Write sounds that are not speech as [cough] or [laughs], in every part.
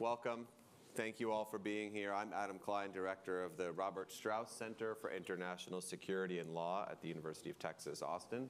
Welcome. Thank you all for being here. I'm Adam Klein, director of the Robert Strauss Center for International Security and Law at the University of Texas, Austin,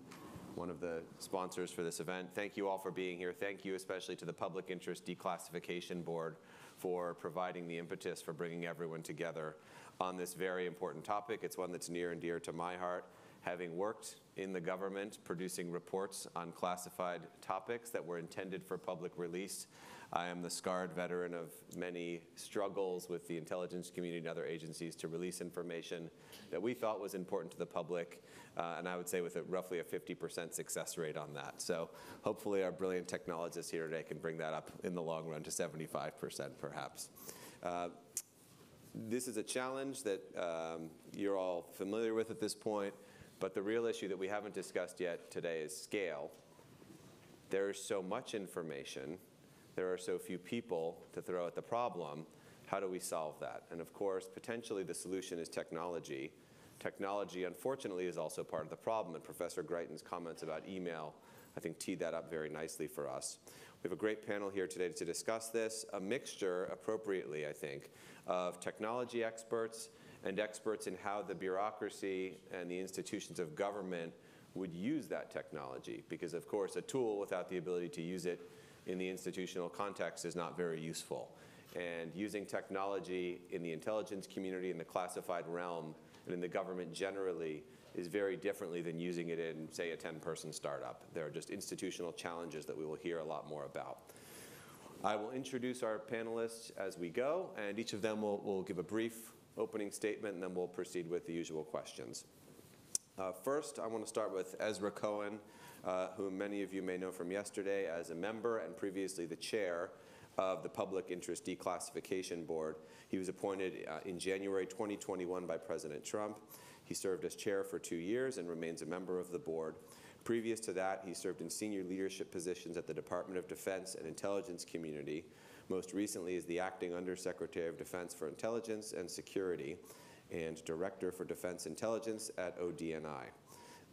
one of the sponsors for this event. Thank you all for being here. Thank you especially to the Public Interest Declassification Board for providing the impetus for bringing everyone together on this very important topic. It's one that's near and dear to my heart. Having worked in the government producing reports on classified topics that were intended for public release, I am the scarred veteran of many struggles with the intelligence community and other agencies to release information that we thought was important to the public, uh, and I would say with a, roughly a 50% success rate on that. So hopefully our brilliant technologists here today can bring that up in the long run to 75% perhaps. Uh, this is a challenge that um, you're all familiar with at this point, but the real issue that we haven't discussed yet today is scale. There's so much information there are so few people to throw at the problem, how do we solve that? And of course, potentially the solution is technology. Technology, unfortunately, is also part of the problem, and Professor Greitens' comments about email, I think, teed that up very nicely for us. We have a great panel here today to discuss this, a mixture, appropriately, I think, of technology experts and experts in how the bureaucracy and the institutions of government would use that technology. Because, of course, a tool without the ability to use it in the institutional context is not very useful. And using technology in the intelligence community, in the classified realm, and in the government generally is very differently than using it in, say, a 10-person startup. There are just institutional challenges that we will hear a lot more about. I will introduce our panelists as we go, and each of them will, will give a brief opening statement, and then we'll proceed with the usual questions. Uh, first, I want to start with Ezra Cohen, uh, whom many of you may know from yesterday as a member and previously the chair of the Public Interest Declassification Board. He was appointed uh, in January 2021 by President Trump. He served as chair for two years and remains a member of the board. Previous to that, he served in senior leadership positions at the Department of Defense and Intelligence Community, most recently as the acting Undersecretary of Defense for Intelligence and Security and Director for Defense Intelligence at ODNI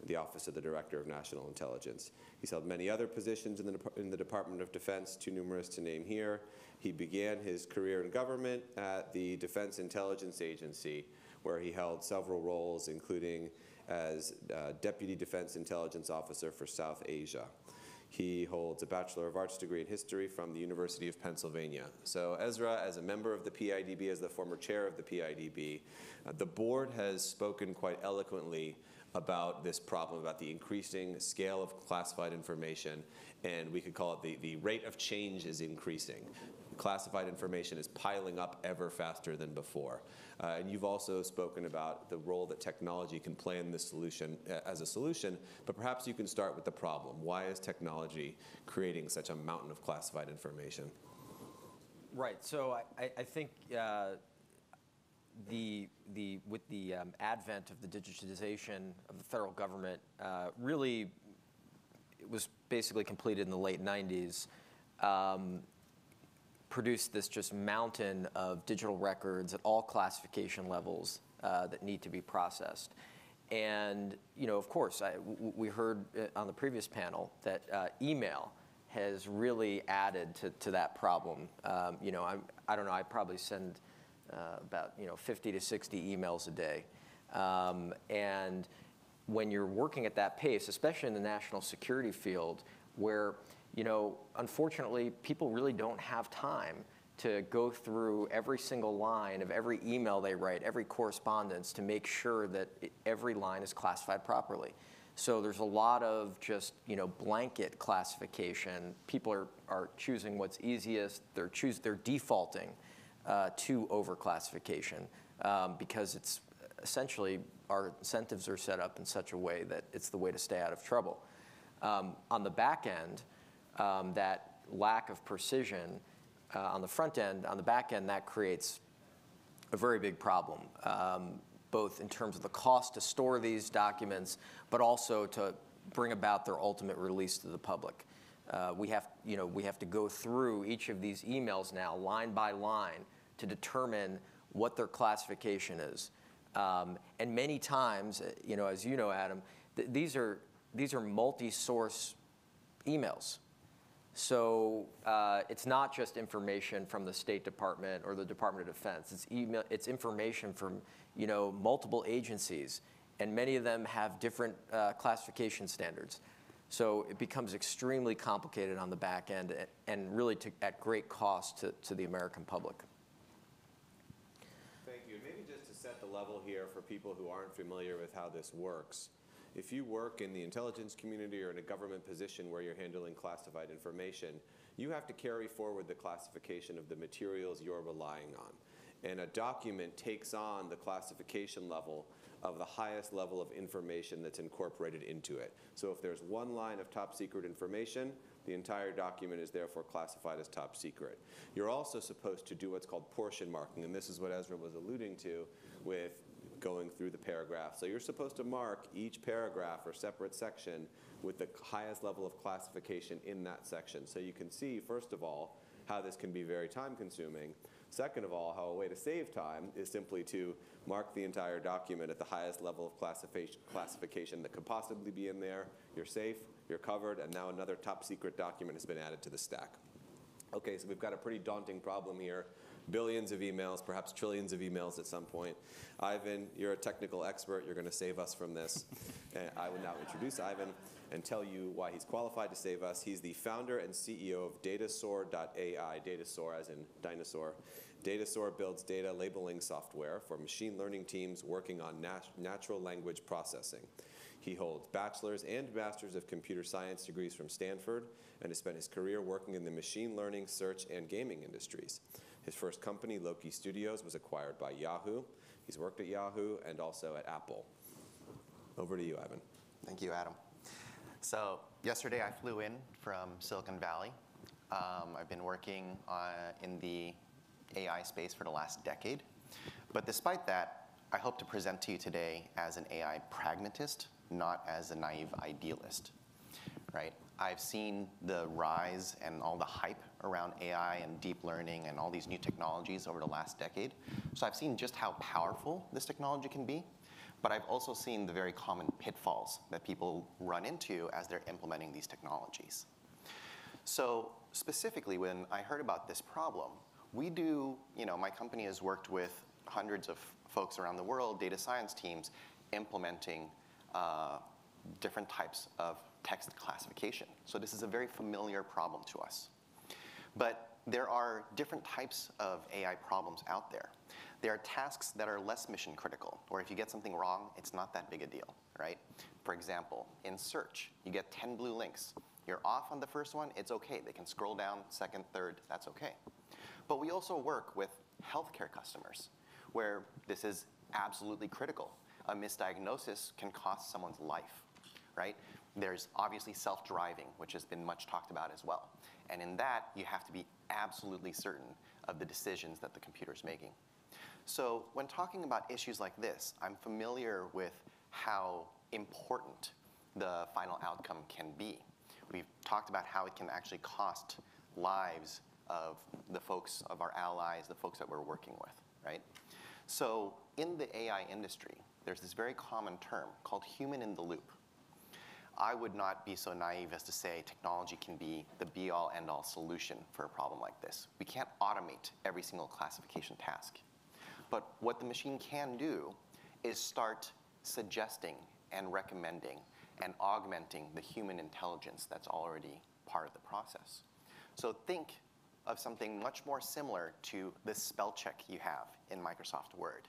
the Office of the Director of National Intelligence. He's held many other positions in the, in the Department of Defense, too numerous to name here. He began his career in government at the Defense Intelligence Agency, where he held several roles, including as uh, Deputy Defense Intelligence Officer for South Asia. He holds a Bachelor of Arts degree in history from the University of Pennsylvania. So Ezra, as a member of the PIDB, as the former chair of the PIDB, uh, the board has spoken quite eloquently about this problem, about the increasing scale of classified information, and we could call it the, the rate of change is increasing. Classified information is piling up ever faster than before. Uh, and you've also spoken about the role that technology can play in this solution uh, as a solution, but perhaps you can start with the problem. Why is technology creating such a mountain of classified information? Right, so I, I think uh, the, the, with the um, advent of the digitization of the federal government, uh, really it was basically completed in the late 90s, um, produced this just mountain of digital records at all classification levels uh, that need to be processed. And, you know, of course, I, we heard uh, on the previous panel that uh, email has really added to, to that problem. Um, you know, I'm, I don't know, I probably send uh, about you know 50 to 60 emails a day. Um, and when you're working at that pace, especially in the national security field, where you know unfortunately people really don't have time to go through every single line of every email they write, every correspondence to make sure that every line is classified properly. So there's a lot of just you know blanket classification. People are, are choosing what's easiest. They're choose they're defaulting uh, to overclassification um, because it's essentially our incentives are set up in such a way that it's the way to stay out of trouble. Um, on the back end, um, that lack of precision uh, on the front end, on the back end, that creates a very big problem, um, both in terms of the cost to store these documents, but also to bring about their ultimate release to the public. Uh, we have, you know, we have to go through each of these emails now, line by line, to determine what their classification is. Um, and many times, uh, you know, as you know, Adam, th these are these are multi-source emails. So uh, it's not just information from the State Department or the Department of Defense. It's email. It's information from you know multiple agencies, and many of them have different uh, classification standards. So it becomes extremely complicated on the back end, and really to, at great cost to, to the American public. Thank you. Maybe just to set the level here for people who aren't familiar with how this works. If you work in the intelligence community or in a government position where you're handling classified information, you have to carry forward the classification of the materials you're relying on. And a document takes on the classification level of the highest level of information that's incorporated into it. So if there's one line of top secret information, the entire document is therefore classified as top secret. You're also supposed to do what's called portion marking, and this is what Ezra was alluding to with going through the paragraph. So you're supposed to mark each paragraph or separate section with the highest level of classification in that section. So you can see, first of all, how this can be very time consuming. Second of all, how a way to save time is simply to mark the entire document at the highest level of classification that could possibly be in there. You're safe, you're covered, and now another top secret document has been added to the stack. Okay, so we've got a pretty daunting problem here billions of emails, perhaps trillions of emails at some point. Ivan, you're a technical expert. You're going to save us from this. [laughs] and I will now introduce Ivan and tell you why he's qualified to save us. He's the founder and CEO of Datasaur.ai, Datasaur as in dinosaur. Datasaur builds data labeling software for machine learning teams working on nat natural language processing. He holds bachelor's and master's of computer science degrees from Stanford and has spent his career working in the machine learning, search, and gaming industries. His first company, Loki Studios, was acquired by Yahoo. He's worked at Yahoo and also at Apple. Over to you, Ivan. Thank you, Adam. So yesterday I flew in from Silicon Valley. Um, I've been working uh, in the AI space for the last decade. But despite that, I hope to present to you today as an AI pragmatist, not as a naive idealist, right? I've seen the rise and all the hype around AI and deep learning and all these new technologies over the last decade. So I've seen just how powerful this technology can be, but I've also seen the very common pitfalls that people run into as they're implementing these technologies. So specifically, when I heard about this problem, we do, you know, my company has worked with hundreds of folks around the world, data science teams, implementing uh, different types of text classification. So this is a very familiar problem to us. But there are different types of AI problems out there. There are tasks that are less mission critical, or if you get something wrong, it's not that big a deal, right? For example, in search, you get 10 blue links. You're off on the first one, it's okay. They can scroll down, second, third, that's okay. But we also work with healthcare customers, where this is absolutely critical. A misdiagnosis can cost someone's life, right? There's obviously self-driving, which has been much talked about as well. And in that, you have to be absolutely certain of the decisions that the computer is making. So when talking about issues like this, I'm familiar with how important the final outcome can be. We've talked about how it can actually cost lives of the folks, of our allies, the folks that we're working with, right? So in the AI industry, there's this very common term called human in the loop. I would not be so naive as to say technology can be the be all end all solution for a problem like this. We can't automate every single classification task. But what the machine can do is start suggesting and recommending and augmenting the human intelligence that's already part of the process. So think of something much more similar to the spell check you have in Microsoft Word.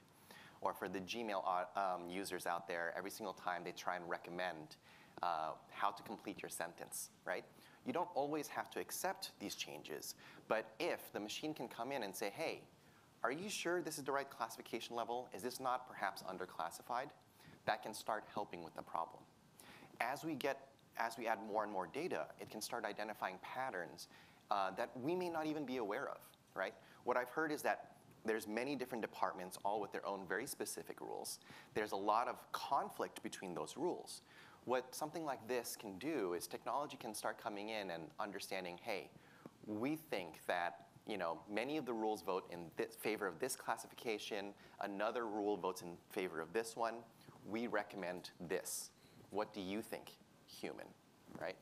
Or for the Gmail uh, um, users out there, every single time they try and recommend uh, how to complete your sentence, right? You don't always have to accept these changes, but if the machine can come in and say, hey, are you sure this is the right classification level? Is this not perhaps underclassified? That can start helping with the problem. As we get, as we add more and more data, it can start identifying patterns uh, that we may not even be aware of, right? What I've heard is that there's many different departments, all with their own very specific rules. There's a lot of conflict between those rules. What something like this can do is technology can start coming in and understanding, hey, we think that you know, many of the rules vote in this, favor of this classification, another rule votes in favor of this one. We recommend this. What do you think, human, right?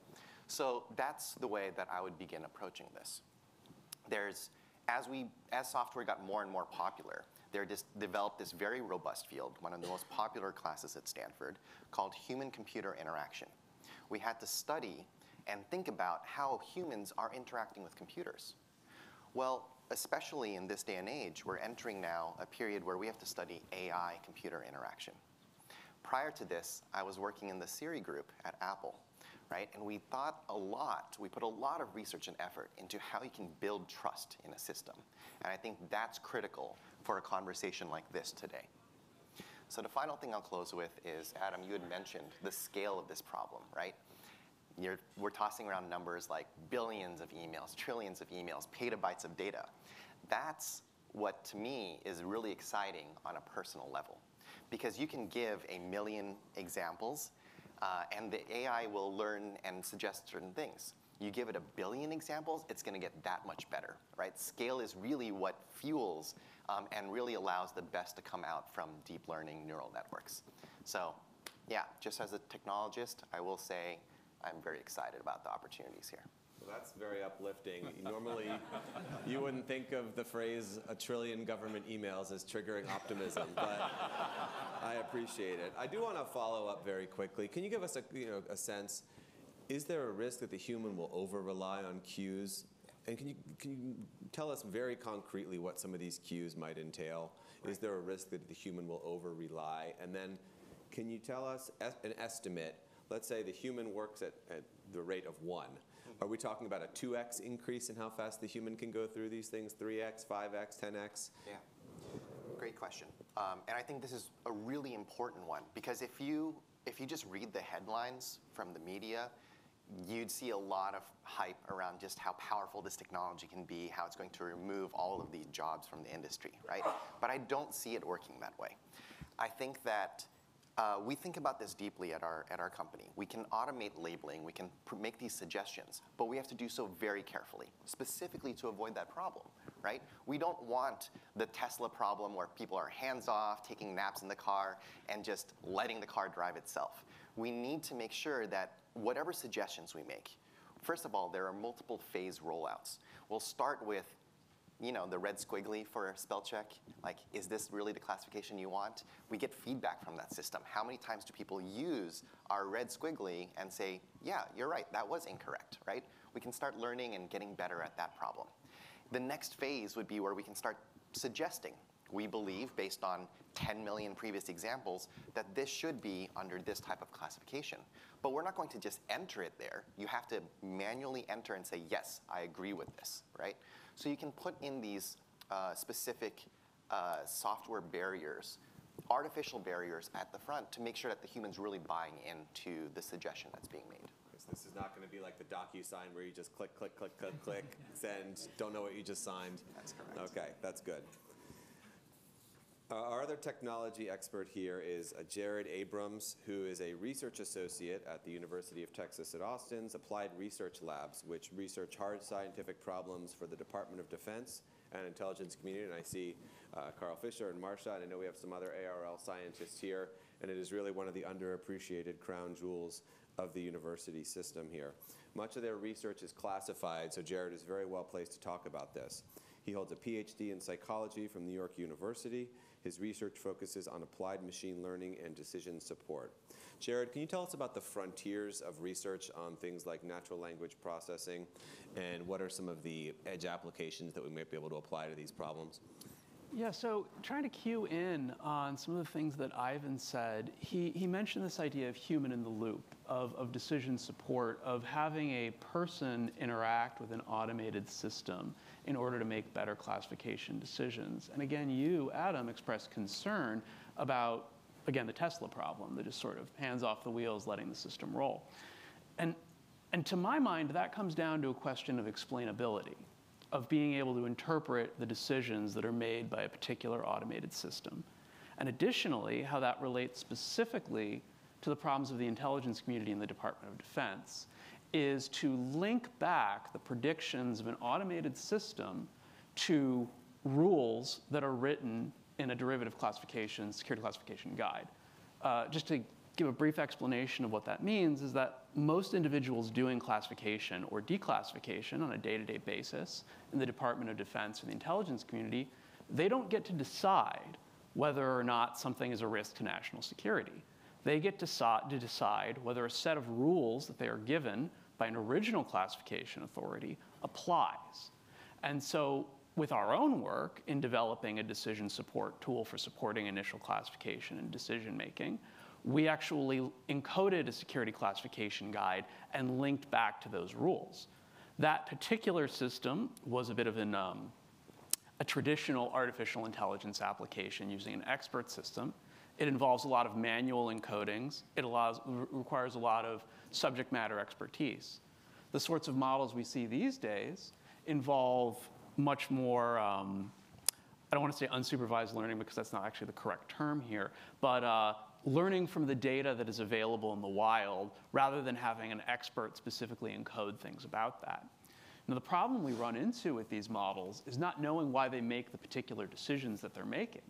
So that's the way that I would begin approaching this. There's, as, we, as software got more and more popular, just developed this very robust field, one of the most popular classes at Stanford, called human-computer interaction. We had to study and think about how humans are interacting with computers. Well, especially in this day and age, we're entering now a period where we have to study AI computer interaction. Prior to this, I was working in the Siri group at Apple, right? And we thought a lot, we put a lot of research and effort into how you can build trust in a system. And I think that's critical for a conversation like this today. So the final thing I'll close with is, Adam, you had mentioned the scale of this problem, right? You're, we're tossing around numbers like billions of emails, trillions of emails, petabytes of data. That's what, to me, is really exciting on a personal level. Because you can give a million examples, uh, and the AI will learn and suggest certain things. You give it a billion examples, it's going to get that much better, right? Scale is really what fuels um, and really allows the best to come out from deep learning neural networks. So, yeah, just as a technologist, I will say I'm very excited about the opportunities here. Well, that's very uplifting. Normally, you wouldn't think of the phrase a trillion government emails as triggering optimism, but I appreciate it. I do want to follow up very quickly. Can you give us a, you know, a sense? Is there a risk that the human will over rely on cues? And can you, can you tell us very concretely what some of these cues might entail? Right. Is there a risk that the human will over rely? And then can you tell us an estimate let's say the human works at, at the rate of one. Are we talking about a 2x increase in how fast the human can go through these things? 3x, 5x, 10x? Yeah. Great question. Um, and I think this is a really important one because if you, if you just read the headlines from the media, you'd see a lot of hype around just how powerful this technology can be, how it's going to remove all of these jobs from the industry, right? But I don't see it working that way. I think that uh, we think about this deeply at our, at our company. We can automate labeling, we can make these suggestions, but we have to do so very carefully, specifically to avoid that problem, right? We don't want the Tesla problem where people are hands off, taking naps in the car, and just letting the car drive itself. We need to make sure that whatever suggestions we make, first of all, there are multiple phase rollouts. We'll start with you know, the red squiggly for spell check. Like, is this really the classification you want? We get feedback from that system. How many times do people use our red squiggly and say, yeah, you're right, that was incorrect, right? We can start learning and getting better at that problem. The next phase would be where we can start suggesting. We believe, based on 10 million previous examples, that this should be under this type of classification. But we're not going to just enter it there. You have to manually enter and say, yes, I agree with this, right? So you can put in these uh, specific uh, software barriers, artificial barriers at the front to make sure that the human's really buying into the suggestion that's being made. This is not going to be like the DocuSign where you just click, click, click, click, click, send, don't know what you just signed. That's correct. Okay, that's good. Uh, our other technology expert here is uh, Jared Abrams, who is a research associate at the University of Texas at Austin's Applied Research Labs, which research hard scientific problems for the Department of Defense and intelligence community. And I see uh, Carl Fisher and Marsha, and I know we have some other ARL scientists here, and it is really one of the underappreciated crown jewels of the university system here. Much of their research is classified, so Jared is very well placed to talk about this. He holds a PhD in psychology from New York University his research focuses on applied machine learning and decision support. Jared, can you tell us about the frontiers of research on things like natural language processing and what are some of the edge applications that we might be able to apply to these problems? Yeah, so trying to cue in on some of the things that Ivan said, he, he mentioned this idea of human in the loop, of, of decision support, of having a person interact with an automated system in order to make better classification decisions. And again, you, Adam, expressed concern about, again, the Tesla problem, that just sort of hands off the wheels, letting the system roll. And, and to my mind, that comes down to a question of explainability of being able to interpret the decisions that are made by a particular automated system. And additionally, how that relates specifically to the problems of the intelligence community in the Department of Defense is to link back the predictions of an automated system to rules that are written in a derivative classification, security classification guide. Uh, just to give a brief explanation of what that means is that most individuals doing classification or declassification on a day-to-day basis in the Department of Defense or the intelligence community, they don't get to decide whether or not something is a risk to national security. They get to, so- to decide whether a set of rules that they are given by an original classification authority applies. And so with our own work in developing a decision support tool for supporting initial classification and decision making, we actually encoded a security classification guide and linked back to those rules. That particular system was a bit of an, um, a traditional artificial intelligence application using an expert system. It involves a lot of manual encodings. It allows, requires a lot of subject matter expertise. The sorts of models we see these days involve much more, um, I don't want to say unsupervised learning because that's not actually the correct term here, but uh, learning from the data that is available in the wild rather than having an expert specifically encode things about that. Now, the problem we run into with these models is not knowing why they make the particular decisions that they're making.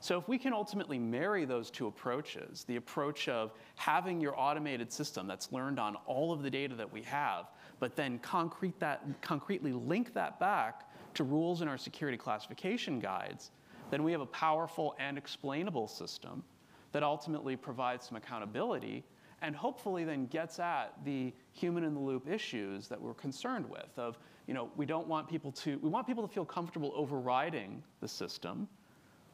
So, if we can ultimately marry those two approaches, the approach of having your automated system that's learned on all of the data that we have, but then concrete that, concretely link that back to rules in our security classification guides, then we have a powerful and explainable system that ultimately provides some accountability and hopefully then gets at the human in the loop issues that we're concerned with of you know we don't want people to we want people to feel comfortable overriding the system.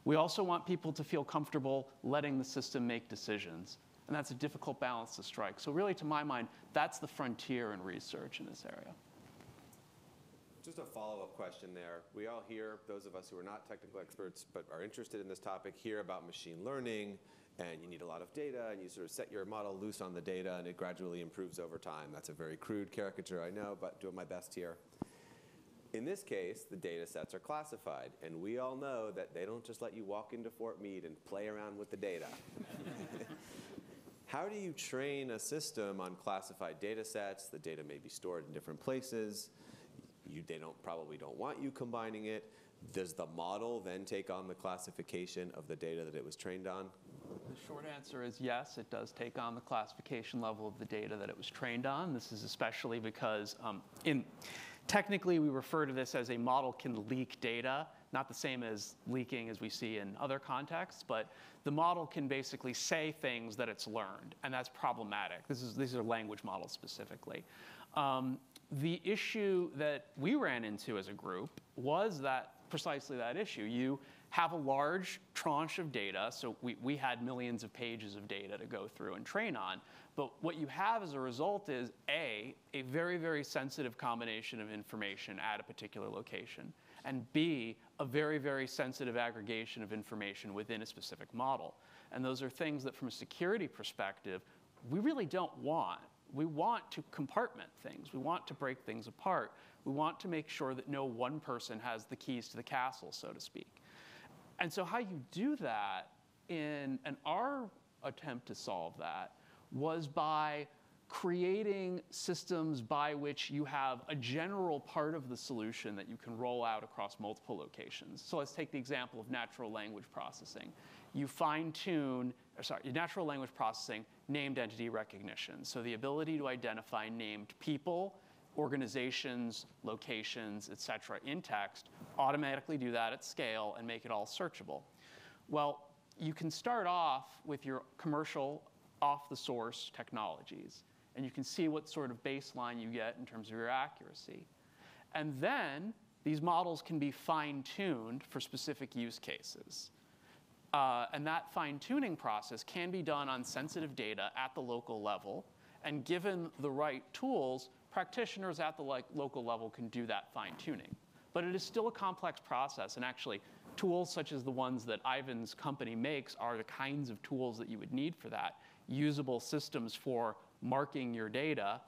We also want people to feel comfortable letting the system make decisions. And that's a difficult balance to strike. So really to my mind that's the frontier in research in this area. Just a follow-up question there. We all hear, those of us who are not technical experts but are interested in this topic, hear about machine learning, and you need a lot of data, and you sort of set your model loose on the data, and it gradually improves over time. That's a very crude caricature, I know, but doing my best here. In this case, the data sets are classified, and we all know that they don't just let you walk into Fort Meade and play around with the data. [laughs] How do you train a system on classified data sets? The data may be stored in different places. They don't, probably don't want you combining it. Does the model then take on the classification of the data that it was trained on? The short answer is yes, it does take on the classification level of the data that it was trained on. This is especially because um, in technically we refer to this as a model can leak data, not the same as leaking as we see in other contexts, but the model can basically say things that it's learned, and that's problematic. This is, these are language models specifically. Um, the issue that we ran into as a group was that precisely that issue. You have a large tranche of data, so we, we had millions of pages of data to go through and train on. But what you have as a result is A, a very, very sensitive combination of information at a particular location, and B, a very, very sensitive aggregation of information within a specific model. And those are things that, from a security perspective, we really don't want. We want to compartment things. We want to break things apart. We want to make sure that no one person has the keys to the castle, so to speak. And so, how you do that in and our attempt to solve that was by creating systems by which you have a general part of the solution that you can roll out across multiple locations. So let's take the example of natural language processing. You fine tune, sorry, natural language processing, named entity recognition. So the ability to identify named people, organizations, locations, et cetera, in text, automatically do that at scale and make it all searchable. Well, you can start off with your commercial off the source technologies, and you can see what sort of baseline you get in terms of your accuracy. And then these models can be fine tuned for specific use cases. Uh, and that fine tuning process can be done on sensitive data at the local level. And given the right tools, practitioners at the like, local level can do that fine tuning. But it is still a complex process. And actually, tools such as the ones that Ivan's company makes are the kinds of tools that you would need for that. Usable systems for marking your data,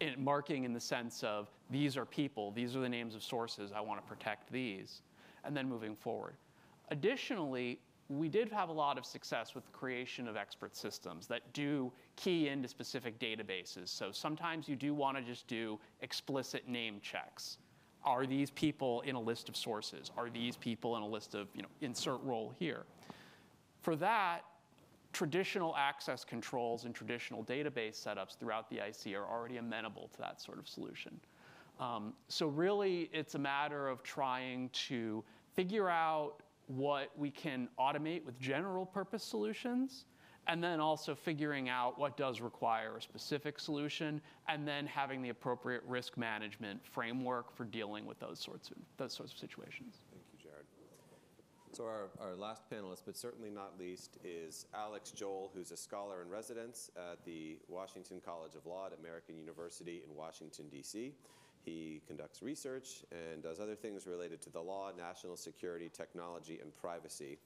in, marking in the sense of these are people, these are the names of sources, I want to protect these, and then moving forward. Additionally, we did have a lot of success with the creation of expert systems that do key into specific databases. So sometimes you do want to just do explicit name checks. Are these people in a list of sources? Are these people in a list of, you know, insert role here? For that, traditional access controls and traditional database setups throughout the IC are already amenable to that sort of solution. Um, so really, it's a matter of trying to figure out what we can automate with general purpose solutions, and then also figuring out what does require a specific solution, and then having the appropriate risk management framework for dealing with those sorts of, those sorts of situations. Thank you, Jared. So our, our last panelist, but certainly not least, is Alex Joel, who's a scholar in residence at the Washington College of Law at American University in Washington, D.C. He conducts research and does other things related to the law, national security, technology, and privacy.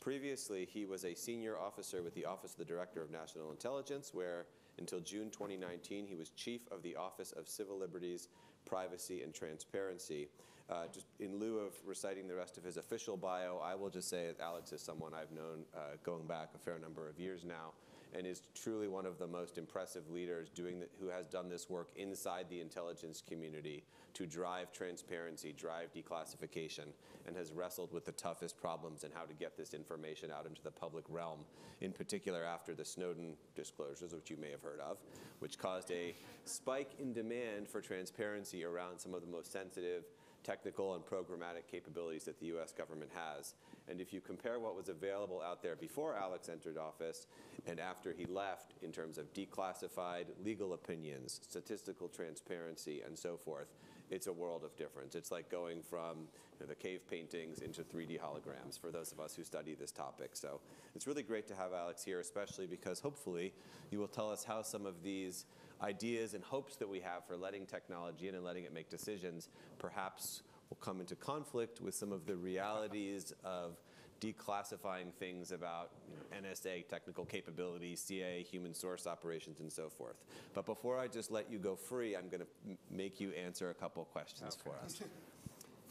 Previously, he was a senior officer with the Office of the Director of National Intelligence, where until June 2019, he was chief of the Office of Civil Liberties, Privacy, and Transparency. Uh, just in lieu of reciting the rest of his official bio, I will just say that Alex is someone I've known uh, going back a fair number of years now and is truly one of the most impressive leaders doing the, who has done this work inside the intelligence community to drive transparency, drive declassification, and has wrestled with the toughest problems and how to get this information out into the public realm, in particular after the Snowden disclosures, which you may have heard of, which caused a spike in demand for transparency around some of the most sensitive technical and programmatic capabilities that the US government has. And if you compare what was available out there before Alex entered office and after he left in terms of declassified legal opinions, statistical transparency, and so forth, it's a world of difference. It's like going from you know, the cave paintings into 3D holograms for those of us who study this topic. So it's really great to have Alex here, especially because hopefully you will tell us how some of these ideas and hopes that we have for letting technology in and letting it make decisions perhaps will come into conflict with some of the realities of declassifying things about you know, NSA technical capabilities, CIA human source operations, and so forth. But before I just let you go free, I'm going to make you answer a couple questions okay. for us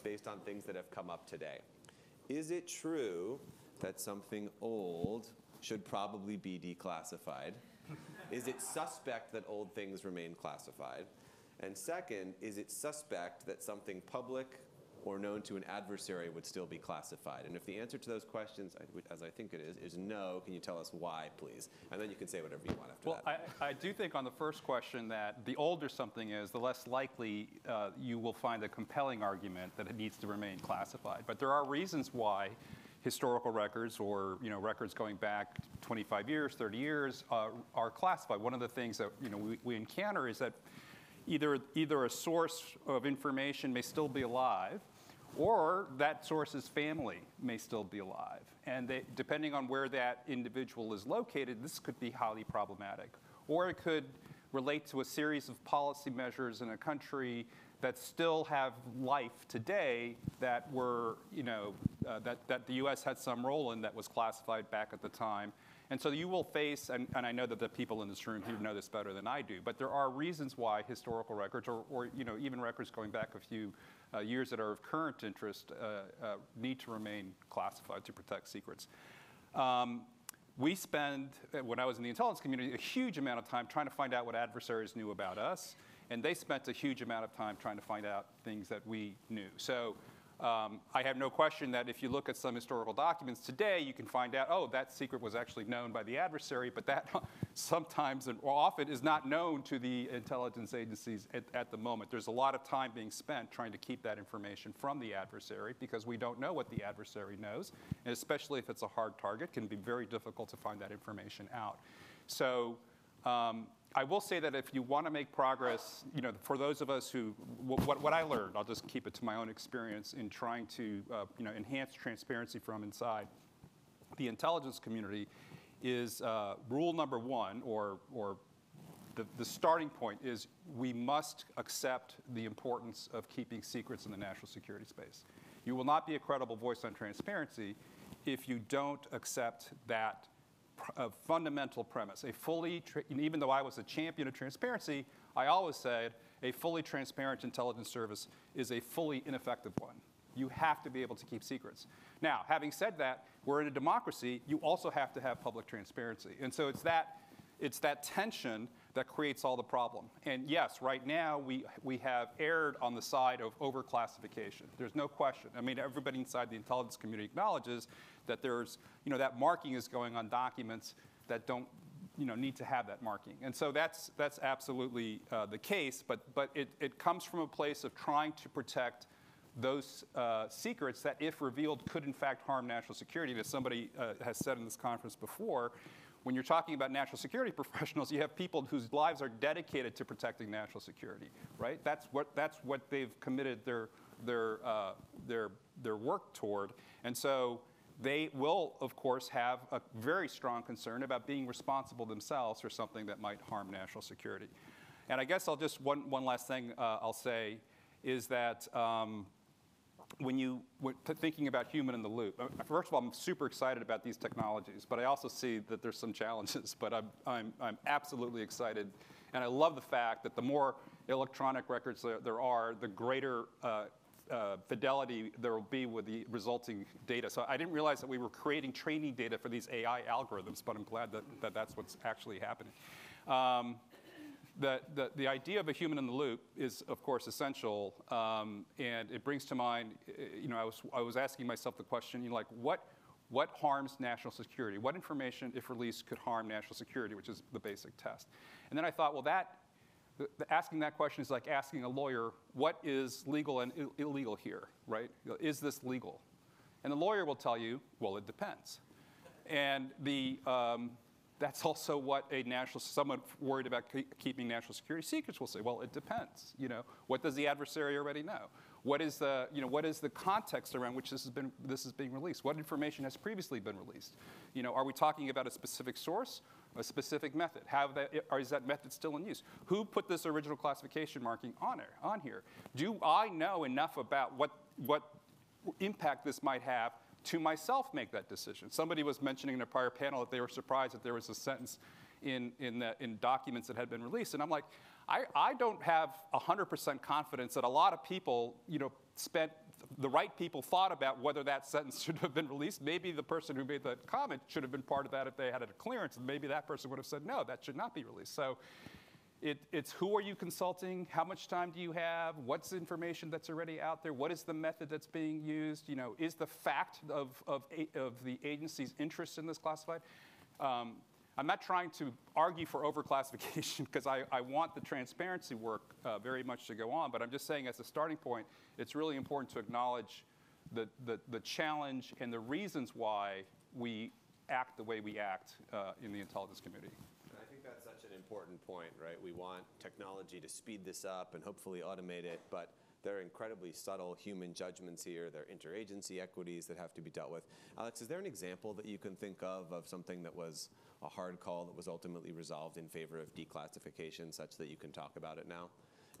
based on things that have come up today. Is it true that something old should probably be declassified? [laughs] is it suspect that old things remain classified? And second, is it suspect that something public or known to an adversary would still be classified? And if the answer to those questions, as I think it is, is no, can you tell us why, please? And then you can say whatever you want after well, that. Well, I, I, do think on the first question that the older something is, the less likely uh, you will find a compelling argument that it needs to remain classified. But there are reasons why historical records or you know records going back 25 years, 30 years uh, are classified. One of the things that you know we, we encounter is that either either a source of information may still be alive, or that source's family may still be alive. And they, depending on where that individual is located, this could be highly problematic. Or it could relate to a series of policy measures in a country that still have life today that were, you know, uh, that, that the US had some role in that was classified back at the time. And so you will face, and, and I know that the people in this room here know this better than I do, but there are reasons why historical records, or, or you know, even records going back a few uh, years that are of current interest, uh, uh, need to remain classified to protect secrets. Um, we spend, uh, when I was in the intelligence community, a huge amount of time trying to find out what adversaries knew about us and they spent a huge amount of time trying to find out things that we knew. So um, I have no question that if you look at some historical documents today, you can find out, oh, that secret was actually known by the adversary, but that [laughs] sometimes and often is not known to the intelligence agencies at, at, the moment. There's a lot of time being spent trying to keep that information from the adversary because we don't know what the adversary knows, and especially if it's a hard target, can be very difficult to find that information out. So um, I will say that if you want to make progress, you know, for those of us who, what, what I learned, I'll just keep it to my own experience in trying to, uh, you know, enhance transparency from inside the intelligence community is uh, rule number one, or, or the, the starting point is we must accept the importance of keeping secrets in the national security space. You will not be a credible voice on transparency if you don't accept that a fundamental premise. A fully, even though I was a champion of transparency, I always said a fully transparent intelligence service is a fully ineffective one. You have to be able to keep secrets. Now, having said that, we're in a democracy. You also have to have public transparency. And so it's that, it's that tension that creates all the problem. And yes, right now we, we have erred on the side of overclassification. There's no question. I mean, everybody inside the intelligence community acknowledges that there's, you know, that marking is going on documents that don't you know, need to have that marking. And so that's, that's absolutely uh, the case, but, but it, it comes from a place of trying to protect those uh, secrets that, if revealed, could in fact harm national security. As somebody uh, has said in this conference before, when you're talking about national security [laughs] professionals, you have people whose lives are dedicated to protecting national security, right? That's what, that's what they've committed their, their, uh, their, their work toward. And so they will, of course, have a very strong concern about being responsible themselves for something that might harm national security. And I guess I'll just, one, one last thing uh, I'll say is that um, when you, were thinking about human in the loop, uh, first of all, I'm super excited about these technologies, but I also see that there's some challenges, [laughs] but I'm, I'm, I'm absolutely excited. And I love the fact that the more electronic records there, there are, the greater uh, uh, fidelity there will be with the resulting data. So I didn't realize that we were creating training data for these AI algorithms, but I'm glad that, that that's what's actually happening. Um, the, the, idea of a human in the loop is, of course, essential, um, and it brings to mind, you know, I was, I was asking myself the question, you know, like, what, what harms national security? What information, if released, could harm national security, which is the basic test? And then I thought, well, that the, the asking that question is like asking a lawyer, what is legal and Ill illegal here, right? Is this legal? And the lawyer will tell you, well, it depends. And the, um, that's also what a national, someone worried about keeping national security secrets will say, well, it depends. You know, what does the adversary already know? What is the, you know, what is the context around which this has been, this is being released? What information has previously been released? You know, are we talking about a specific source a specific method? How that, or is that method still in use? Who put this original classification marking on, it, on here? Do I know enough about what, what impact this might have to myself make that decision? Somebody was mentioning in a prior panel that they were surprised that there was a sentence in, in, the, in documents that had been released. And I'm like, I, I don't have 100% confidence that a lot of people you know, spent the right people thought about whether that sentence [laughs] should have been released. Maybe the person who made that comment should have been part of that if they had a clearance, and maybe that person would have said, no, that should not be released. So it, it's who are you consulting? How much time do you have? What's information that's already out there? What is the method that's being used? You know, is the fact of, of, of the agency's interest in this classified? Um, I'm not trying to argue for overclassification [laughs] because I, I, want the transparency work uh, very much to go on, but I'm just saying as a starting point, it's really important to acknowledge the, the, the challenge and the reasons why we act the way we act uh, in the intelligence community. I think that's such an important point, right? We want technology to speed this up and hopefully automate it, but there are incredibly subtle human judgments here. There are interagency equities that have to be dealt with. Alex, is there an example that you can think of of something that was a hard call that was ultimately resolved in favor of declassification such that you can talk about it now?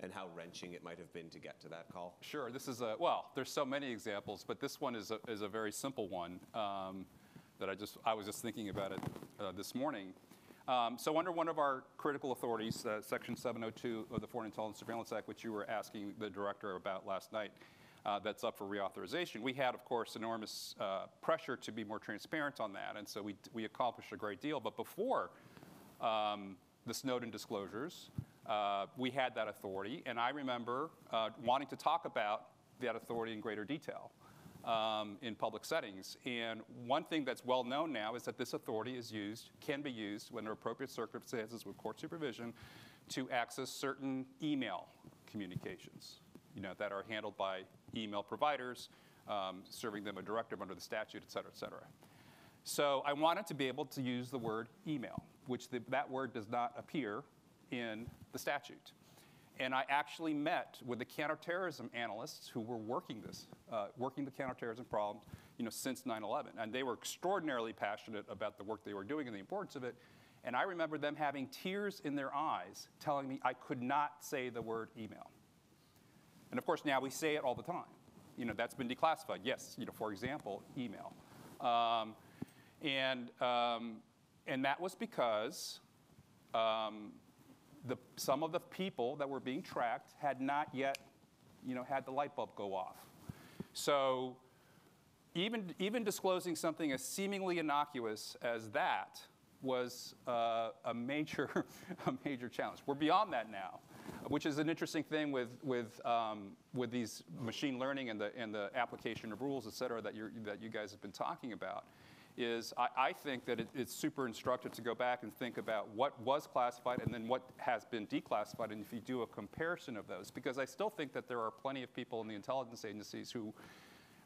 And how wrenching it might have been to get to that call? Sure. This is a, well, there's so many examples, but this one is a, is a very simple one um, that I just, I was just thinking about it uh, this morning. Um, so under one of our critical authorities, uh, Section 702 of the Foreign Intelligence Surveillance Act, which you were asking the director about last night, uh, that's up for reauthorization. We had, of course, enormous uh, pressure to be more transparent on that, and so we, we accomplished a great deal. But before um, the Snowden disclosures, uh, we had that authority, and I remember uh, wanting to talk about that authority in greater detail. Um, in public settings. And one thing that's well known now is that this authority is used, can be used when appropriate circumstances with court supervision to access certain email communications you know, that are handled by email providers, um, serving them a directive under the statute, et cetera, et cetera. So I wanted to be able to use the word email, which the, that word does not appear in the statute. And I actually met with the counterterrorism analysts who were working this, uh, working the counterterrorism problem, you know, since 9/11, and they were extraordinarily passionate about the work they were doing and the importance of it. And I remember them having tears in their eyes, telling me I could not say the word email. And of course, now we say it all the time. You know, that's been declassified. Yes, you know, for example, email. Um, and, um, and that was because um, the, some of the people that were being tracked had not yet, you know, had the light bulb go off. So even, even disclosing something as seemingly innocuous as that was uh, a, major, [laughs] a major challenge. We're beyond that now which is an interesting thing with, with, um, with these machine learning and the, and the application of rules, et cetera, that, you that you guys have been talking about. Is I, I think that it, it's super instructive to go back and think about what was classified and then what has been declassified, and if you do a comparison of those, because I still think that there are plenty of people in the intelligence agencies who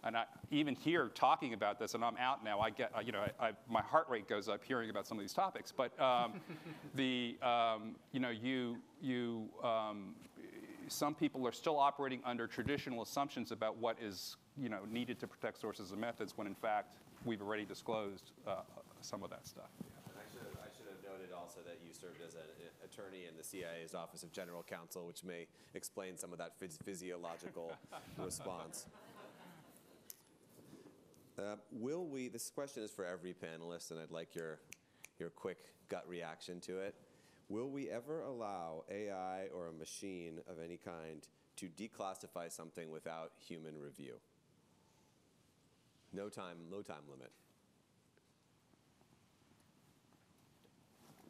and I, even here talking about this, and I'm out now, I get, you know, I, I, my heart rate goes up hearing about some of these topics. But um, [laughs] the, um, you know, you, you, um, some people are still operating under traditional assumptions about what is, you know, needed to protect sources and methods, when in fact we've already disclosed uh, some of that stuff. And I should have, I should have noted also that you served as an attorney in the CIA's Office of General Counsel, which may explain some of that phys- physiological [laughs] response. Uh, will we, this question is for every panelist, and I'd like your, your quick gut reaction to it. Will we ever allow AI or a machine of any kind to declassify something without human review? No time, no time limit.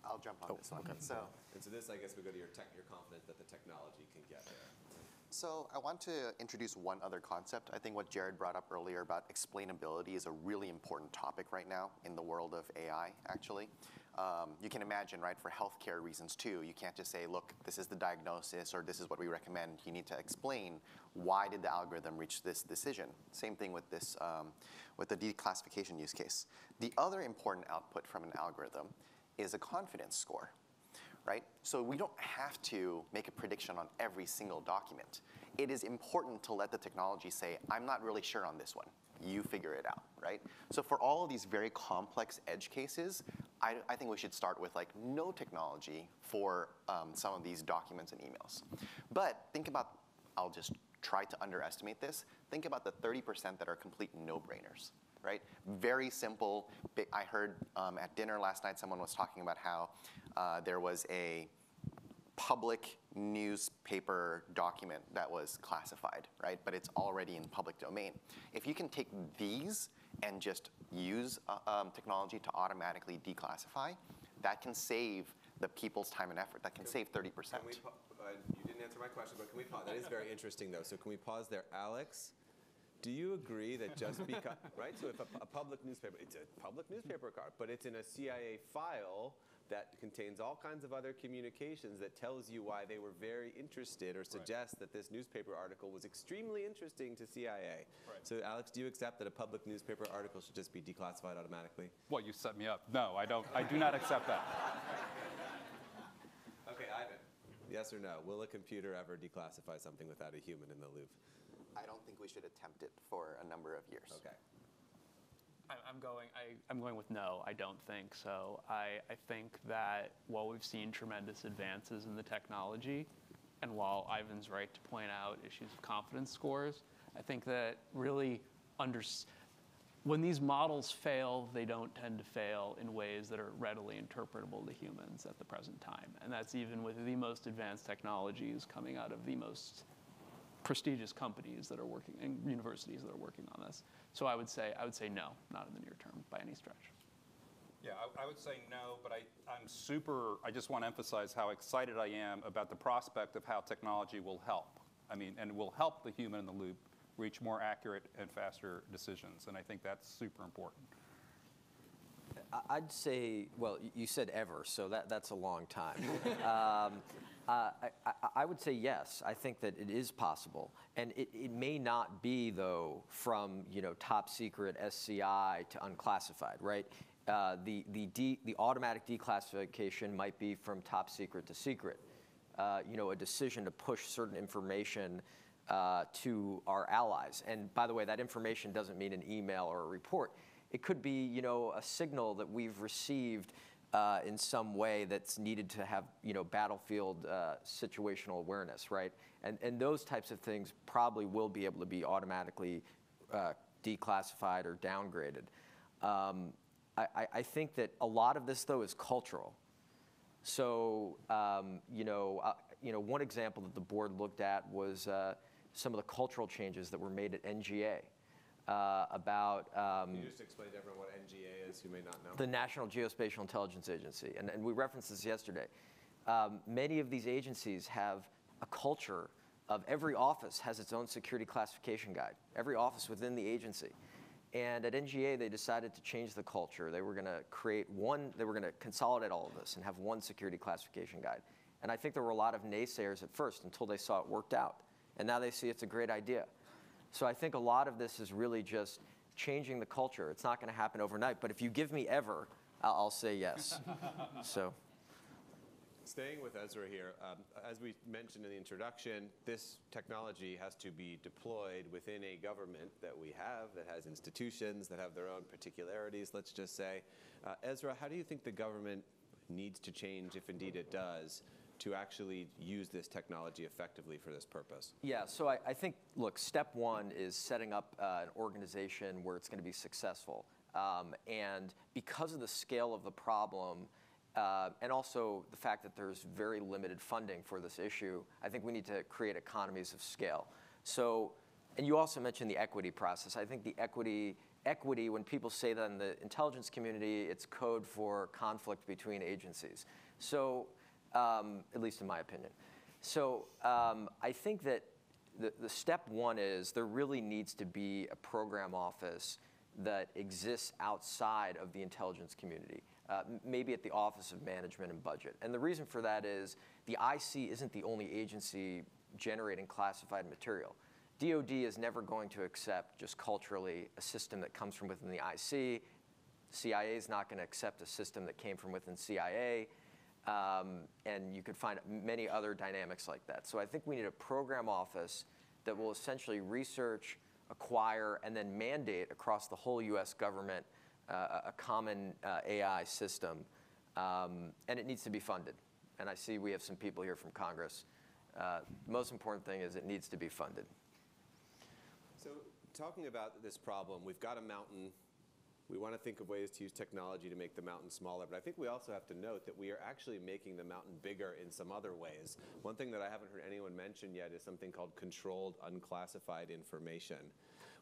I'll jump on oh, this one. Okay. So, And so this, I guess, we go to your tech, you're confident that the technology can get there. so I want to introduce one other concept. I think what Jared brought up earlier about explainability is a really important topic right now in the world of AI, actually. Um, you can imagine, right, for healthcare reasons too, you can't just say, look, this is the diagnosis or this is what we recommend. You need to explain why did the algorithm reach this decision. Same thing with this, um, with the declassification use case. The other important output from an algorithm is a confidence score, right? So we don't have to make a prediction on every single document. It is important to let the technology say, I'm not really sure on this one. You figure it out, right? So for all of these very complex edge cases, I, I think we should start with like no technology for um, some of these documents and emails. But think about, I'll just try to underestimate this. Think about the 30% that are complete no-brainers, right? Very simple. I heard um, at dinner last night someone was talking about how uh, there was a public newspaper document that was classified, right? But it's already in public domain. If you can take these and just use uh, um, technology to automatically declassify, that can save the people's time and effort. That can save 30%. Can we, pa- uh, you didn't answer my question, but can we pause? That is very [laughs] interesting, though. So can we pause there? Alex, do you agree that just [laughs] because, right? So if a, a public newspaper, it's a public newspaper card, but it's in a CIA file that contains all kinds of other communications that tells you why they were very interested or suggest that this newspaper article was extremely interesting to CIA. Right. So Alex, do you accept that a public newspaper article should just be declassified automatically? Well, you set me up. No, I don't. I do not accept that. [laughs] Okay, Ivan. Yes or no? Will a computer ever declassify something without a human in the loop? I don't think we should attempt it for a number of years. Okay. I'm going, I, I'm going with no, I don't think so. I, I think that while we've seen tremendous advances in the technology, and while Ivan's right to point out issues of confidence scores, I think that really under, when these models fail, they don't tend to fail in ways that are readily interpretable to humans at the present time. And that's even with the most advanced technologies coming out of the most prestigious companies that are working and universities that are working on this. So I would say I would say no, not in the near term by any stretch. Yeah, I, I would say no, but I, I'm super, I just want to emphasize how excited I am about the prospect of how technology will help. I mean, and will help the human in the loop reach more accurate and faster decisions. And I think that's super important. I- I'd say, well, you said ever, so that, that's a long time. [laughs] um, uh, I, I, would say yes. I think that it is possible, and it, it may not be though from you know top secret SCI to unclassified, right? Uh, the the de, the automatic declassification might be from top secret to secret. Uh, you know, a decision to push certain information uh, to our allies. And by the way, that information doesn't mean an email or a report. It could be, you know, a signal that we've received uh, in some way that's needed to have, you know, battlefield uh, situational awareness, right? And, and those types of things probably will be able to be automatically uh, declassified or downgraded. Um, I, I- think that a lot of this, though, is cultural. So, um, you know, uh, you know, one example that the board looked at was uh, some of the cultural changes that were made at NGA uh, about um, Can you just explain to everyone what NGA is, who may not know? the National Geospatial Intelligence Agency, and, and we referenced this yesterday. Um, many of these agencies have a culture of every office has its own security classification guide, every office within the agency. And at NGA, they decided to change the culture. They were going to create one, they were going to consolidate all of this and have one security classification guide. And I think there were a lot of naysayers at first until they saw it worked out. And now they see it's a great idea. So I think a lot of this is really just changing the culture. It's not going to happen overnight, but if you give me ever, I'll, I'll say yes. [laughs] so. Staying with Ezra here, um, as we mentioned in the introduction, this technology has to be deployed within a government that we have, that has institutions that have their own particularities, let's just say. Uh, Ezra, how do you think the government needs to change, if indeed it does, to actually use this technology effectively for this purpose? Yeah, so I, I think, look, step one is setting up uh, an organization where it's going to be successful. Um, and because of the scale of the problem, uh, and also the fact that there's very limited funding for this issue, I think we need to create economies of scale. So, and you also mentioned the equity process. I think the equity, equity, when people say that in the intelligence community, it's code for conflict between agencies. So, um, at least in my opinion. So um, I think that the, the step one is there really needs to be a program office that exists outside of the intelligence community uh, maybe at the Office of Management and Budget. And the reason for that is the IC isn't the only agency generating classified material. DoD is never going to accept just culturally a system that comes from within the IC. CIA is not going to accept a system that came from within CIA. Um, and you could find many other dynamics like that. So I think we need a program office that will essentially research, acquire, and then mandate across the whole US government uh, a common uh, AI system, um, and it needs to be funded. And I see we have some people here from Congress. Uh, most important thing is it needs to be funded. So, talking about this problem, we've got a mountain. We want to think of ways to use technology to make the mountain smaller, but I think we also have to note that we are actually making the mountain bigger in some other ways. One thing that I haven't heard anyone mention yet is something called controlled unclassified information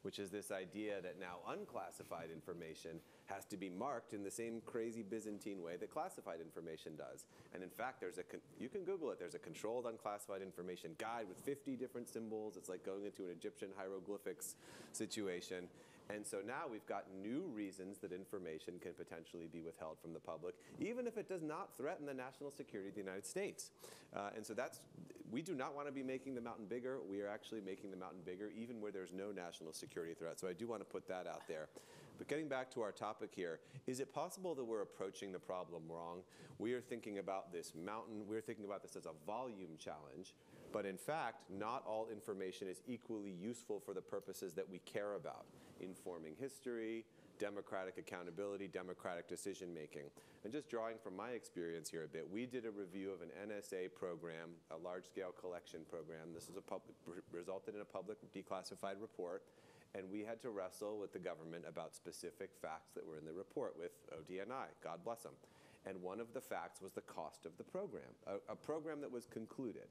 which is this idea that now unclassified information has to be marked in the same crazy Byzantine way that classified information does. And in fact, there's a you can Google it. There's a controlled unclassified information guide with 50 different symbols. It's like going into an Egyptian hieroglyphics situation. And so now we've got new reasons that information can potentially be withheld from the public, even if it does not threaten the national security of the United States. Uh, and so that's, we do not want to be making the mountain bigger. We are actually making the mountain bigger, even where there's no national security threat. So I do want to put that out there. But getting back to our topic here, is it possible that we're approaching the problem wrong? We are thinking about this mountain, we're thinking about this as a volume challenge, but in fact, not all information is equally useful for the purposes that we care about informing history, democratic accountability, democratic decision making. And just drawing from my experience here a bit, we did a review of an NSA program, a large scale collection program. This is a public, resulted in a public declassified report. And we had to wrestle with the government about specific facts that were in the report with ODNI, God bless them. And one of the facts was the cost of the program, a, a program that was concluded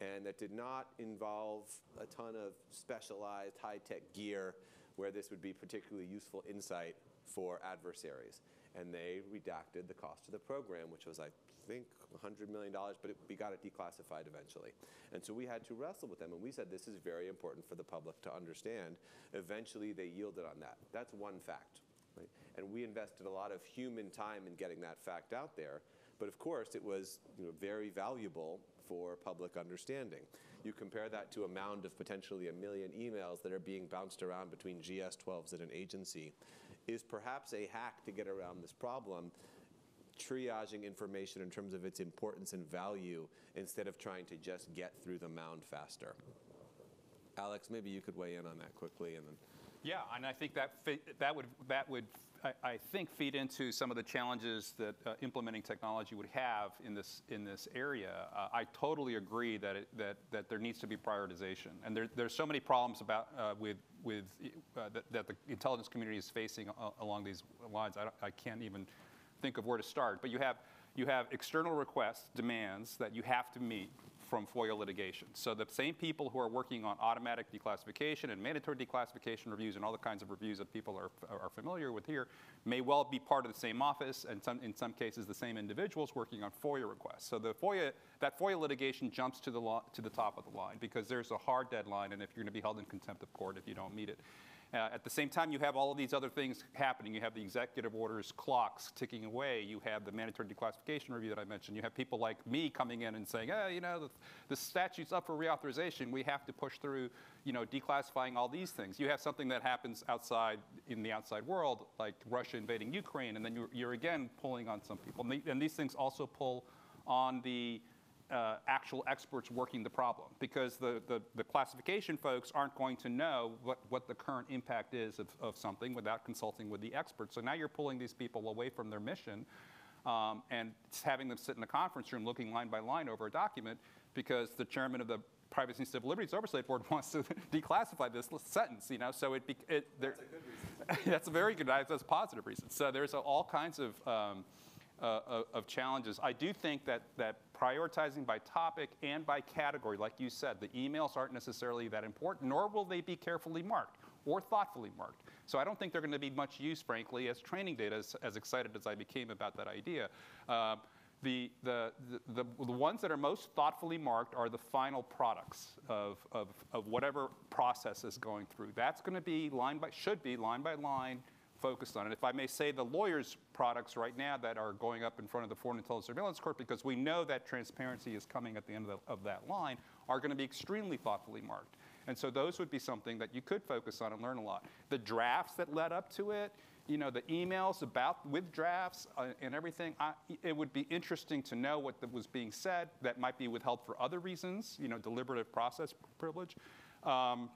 and that did not involve a ton of specialized high tech gear where this would be particularly useful insight for adversaries. And they redacted the cost of the program, which was, I think, $100 million, but it, we got it declassified eventually. And so we had to wrestle with them, and we said this is very important for the public to understand. Eventually, they yielded on that. That's one fact. Right? And we invested a lot of human time in getting that fact out there. But of course, it was you know, very valuable for public understanding. You compare that to a mound of potentially a million emails that are being bounced around between GS-12s at an agency. Is perhaps a hack to get around this problem triaging information in terms of its importance and value instead of trying to just get through the mound faster. Alex, maybe you could weigh in on that quickly and then. Yeah, and I think that that would that would I, think feed into some of the challenges that uh, implementing technology would have in this in this area. Uh, I totally agree that it, that that there needs to be prioritization, and there, there's so many problems about uh, with with uh, that, that, the intelligence community is facing along these lines. I, I can't even think of where to start. But you have you have external requests, demands that you have to meet from FOIA litigation. So the same people who are working on automatic declassification and mandatory declassification reviews and all the kinds of reviews that people are, are familiar with here may well be part of the same office and some, in some cases the same individuals working on FOIA requests. So the FOIA, that FOIA litigation jumps to the, to the top of the line because there's a hard deadline and if you're going to be held in contempt of court if you don't meet it. Uh, at the same time, you have all of these other things happening. You have the executive orders, clocks ticking away. You have the mandatory declassification review that I mentioned. You have people like me coming in and saying, oh, you know, the, the statute's up for reauthorization. We have to push through, you know, declassifying all these things. You have something that happens outside, in the outside world, like Russia invading Ukraine, and then you're, you're again pulling on some people. And, the- and these things also pull on the uh, actual experts working the problem because the, the, the classification folks aren't going to know what, what the current impact is of, of something without consulting with the experts. So now you're pulling these people away from their mission um, and having them sit in a conference room looking line by line over a document because the chairman of the Privacy and Civil Liberties Oversight Board [laughs] wants to declassify this sentence, you know, so it, be, it there, that's a good reason. [laughs] that's a very good, that's a positive reason. So there's a, all kinds of, um, uh, of, challenges. I do think that, that prioritizing by topic and by category, like you said, the emails aren't necessarily that important, nor will they be carefully marked or thoughtfully marked. So I don't think they're going to be much use, frankly, as training data, as, as excited as I became about that idea. Um, the, the, the, the, ones that are most thoughtfully marked are the final products of, of, of whatever process is going through. That's going to be line by, should be line by line, focused on it. If I may say, the lawyers' products right now that are going up in front of the Foreign Intelligence Surveillance Court, because we know that transparency is coming at the end of, the, of that line, are going to be extremely thoughtfully marked. And so those would be something that you could focus on and learn a lot. The drafts that led up to it, you know, the emails about with drafts uh, and everything, I, it would be interesting to know what was being said that might be withheld for other reasons, you know, deliberative process privilege. Um,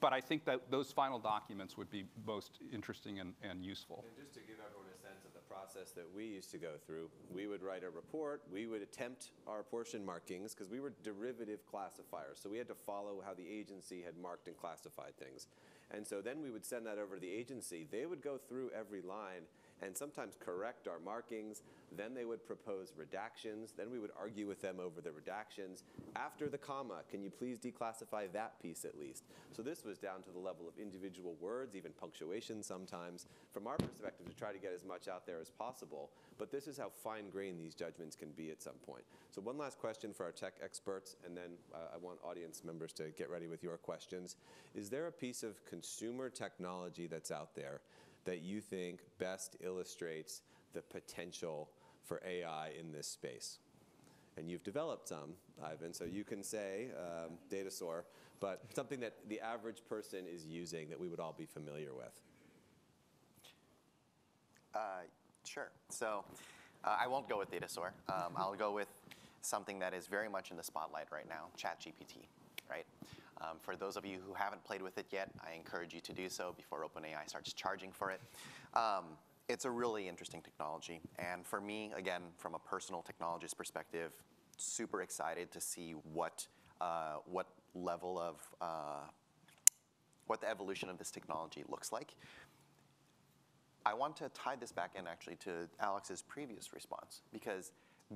but I think that those final documents would be most interesting and, and useful. And just to give everyone a sense of the process that we used to go through, we would write a report, we would attempt our portion markings, because we were derivative classifiers, so we had to follow how the agency had marked and classified things. And so then we would send that over to the agency. They would go through every line and sometimes correct our markings. Then they would propose redactions. Then we would argue with them over the redactions. After the comma, can you please declassify that piece at least? So this was down to the level of individual words, even punctuation sometimes, from our perspective to try to get as much out there as possible. But this is how fine-grained these judgments can be at some point. So one last question for our tech experts, and then uh, I want audience members to get ready with your questions. Is there a piece of consumer technology that's out there that you think best illustrates the potential for AI in this space? And you've developed some, Ivan, so you can say um, Datasaur, but something that the average person is using that we would all be familiar with. Uh, sure. So uh, I won't go with Datasaur. Um, I'll go with something that is very much in the spotlight right now, ChatGPT, right? Um, for those of you who haven't played with it yet, I encourage you to do so before OpenAI starts charging for it. Um, it's a really interesting technology. And for me, again, from a personal technologist perspective, super excited to see what, uh, what level of, uh, what the evolution of this technology looks like. I want to tie this back in actually to Alex's previous response because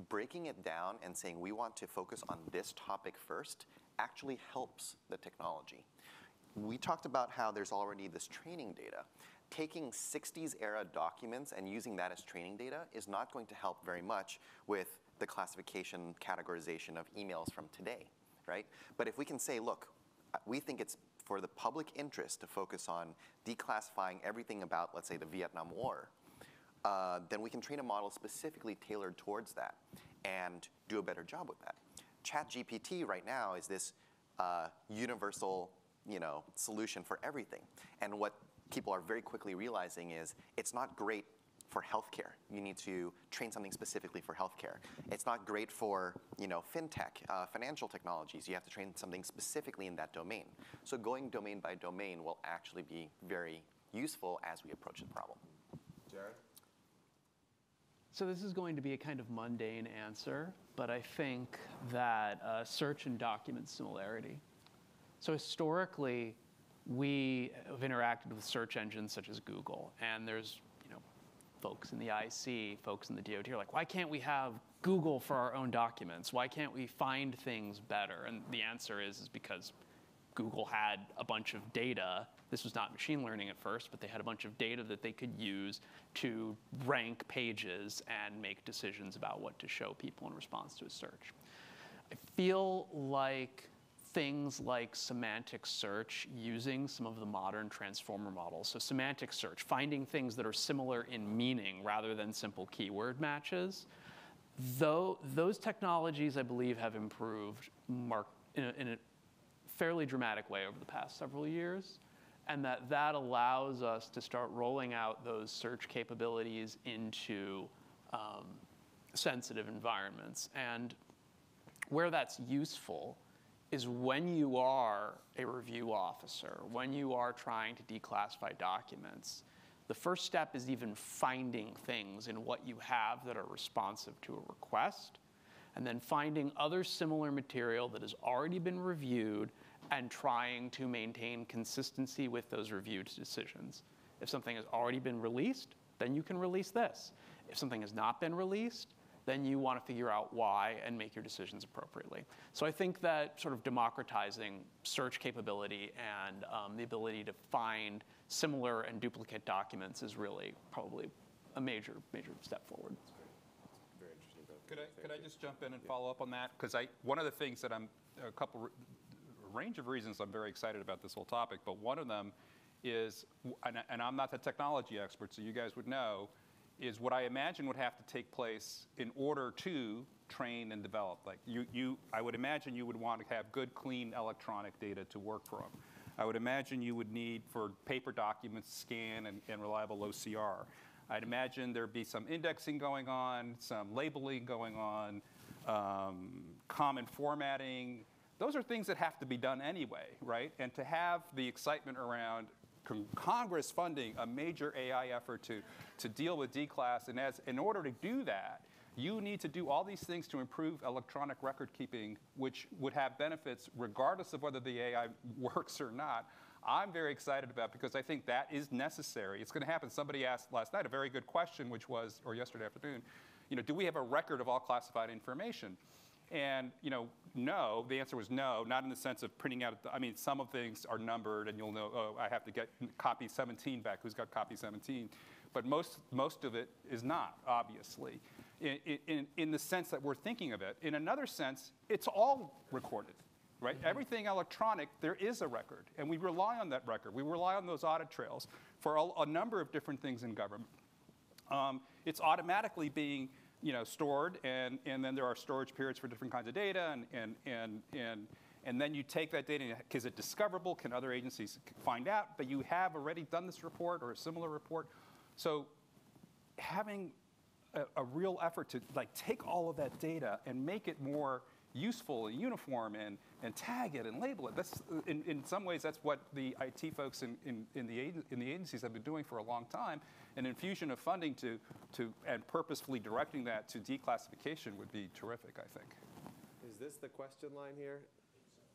breaking it down and saying we want to focus on this topic first actually helps the technology. We talked about how there's already this training data. Taking 60s era documents and using that as training data is not going to help very much with the classification, categorization of emails from today, right? But if we can say, look, we think it's for the public interest to focus on declassifying everything about, let's say, the Vietnam War, uh, then we can train a model specifically tailored towards that and do a better job with that. ChatGPT right now is this uh, universal you know, solution for everything. And what people are very quickly realizing is it's not great for healthcare. You need to train something specifically for healthcare. It's not great for you know, fintech, uh, financial technologies. You have to train something specifically in that domain. So going domain by domain will actually be very useful as we approach the problem. Jared? So this is going to be a kind of mundane answer, but I think that uh, search and document similarity. So historically, we have interacted with search engines such as Google, and there's you know folks in the IC, folks in the DoD are like, why can't we have Google for our own documents? Why can't we find things better? And the answer is is because Google had a bunch of data. This was not machine learning at first, but they had a bunch of data that they could use to rank pages and make decisions about what to show people in response to a search. I feel like things like semantic search using some of the modern transformer models. So semantic search, finding things that are similar in meaning rather than simple keyword matches. Though those technologies, I believe, have improved mark, in, a, in a fairly dramatic way over the past several years, and that that allows us to start rolling out those search capabilities into um, sensitive environments. And where that's useful is when you are a review officer, when you are trying to declassify documents, the first step is even finding things in what you have that are responsive to a request, and then finding other similar material that has already been reviewed and trying to maintain consistency with those reviewed decisions. If something has already been released, then you can release this. If something has not been released, then you want to figure out why and make your decisions appropriately. So I think that sort of democratizing search capability and um, the ability to find similar and duplicate documents is really probably a major, major step forward. Very interesting. Could I, could I just jump in and follow up on that? Because I, one of the things that I'm, a couple, a range of reasons I'm very excited about this whole topic, but one of them is, and, and I'm not the technology expert, so you guys would know, is what I imagine would have to take place in order to train and develop. Like you, you, I would imagine you would want to have good, clean electronic data to work from. I would imagine you would need for paper documents, scan and, and reliable OCR. I'd imagine there'd be some indexing going on, some labeling going on, um, common formatting. Those are things that have to be done anyway, right? And to have the excitement around con- Congress funding a major AI effort to, to deal with D-class, and as, in order to do that, you need to do all these things to improve electronic record keeping, which would have benefits regardless of whether the AI [laughs] works or not. I'm very excited about because I think that is necessary. It's going to happen. Somebody asked last night a very good question, which was, or yesterday afternoon, you know, do we have a record of all classified information? And you know, no. The answer was no. Not in the sense of printing out. I mean, some of things are numbered, and you'll know. Oh, I have to get copy 17 back. Who's got copy 17? But most most of it is not, obviously, in, in, in the sense that we're thinking of it. In another sense, it's all recorded, right? Everything electronic, there is a record, and we rely on that record. We rely on those audit trails for a, a number of different things in government um, it's automatically being you know, stored, and, and then there are storage periods for different kinds of data, and, and, and, and, and then you take that data, is it discoverable? Can other agencies find out? But you have already done this report or a similar report. So having a, a real effort to like take all of that data and make it more useful and uniform and, and tag it and label it. That's, in, in some ways, that's what the IT folks in, in, in, the, in the agencies have been doing for a long time. An infusion of funding to, to, and purposefully directing that to declassification would be terrific, I think. Is this the question line here?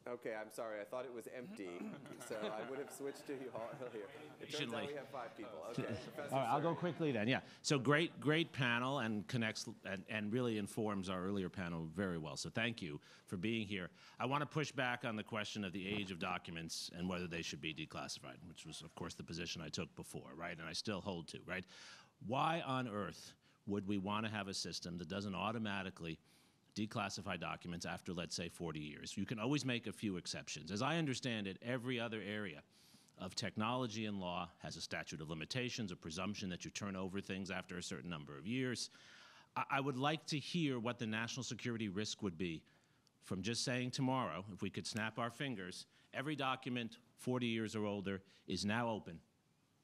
Okay, I'm sorry. I thought it was empty, [laughs] so I would have switched to you all here. It turns out we have five people. [laughs] Okay, Professor All right, I'll go Suri. quickly then. Yeah. So great, great panel and connects and, and really informs our earlier panel very well. So thank you for being here. I want to push back on the question of the age of documents and whether they should be declassified, which was, of course, the position I took before, right? And I still hold to, right? Why on earth would we want to have a system that doesn't automatically declassify documents after, let's say, 40 years. You can always make a few exceptions. As I understand it, every other area of technology and law has a statute of limitations, a presumption that you turn over things after a certain number of years. I, I would like to hear what the national security risk would be from just saying tomorrow, if we could snap our fingers, every document 40 years or older is now open,